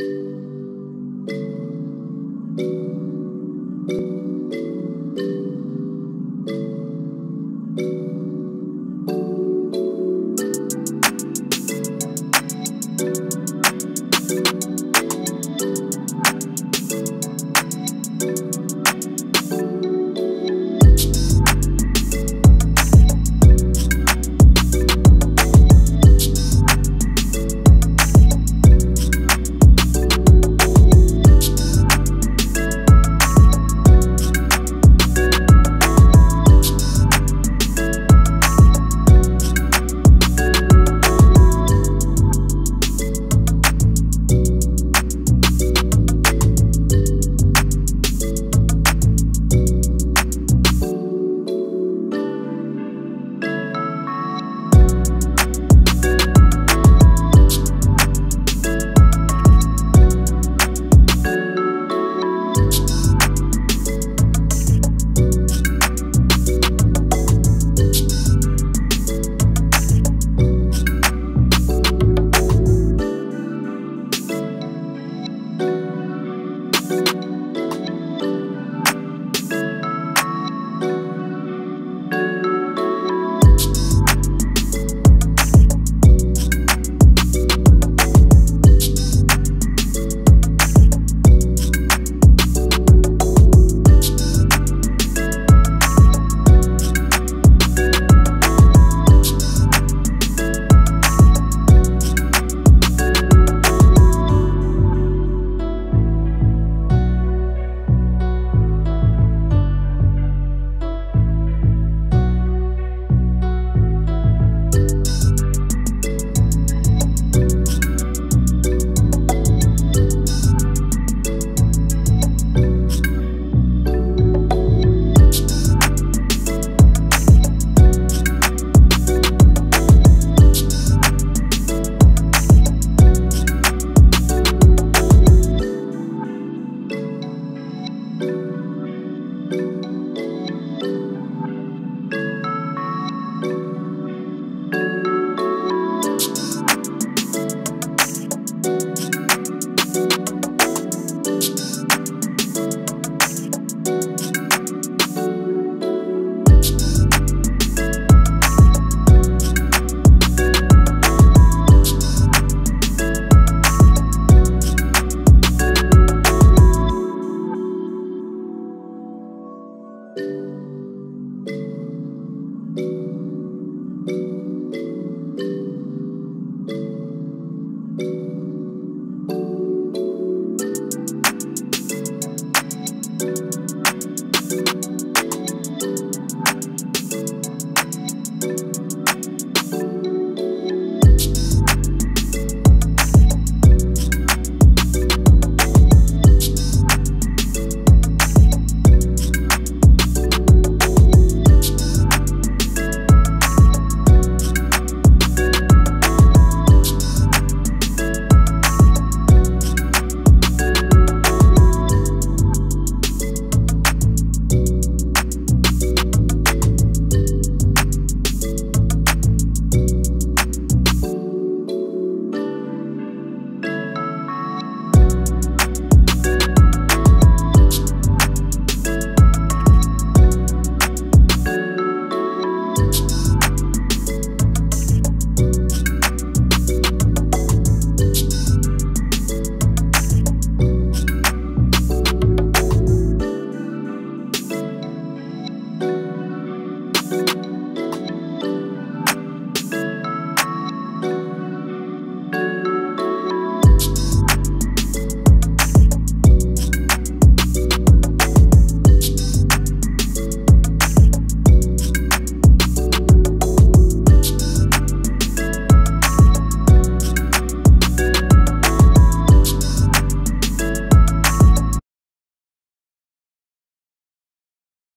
Música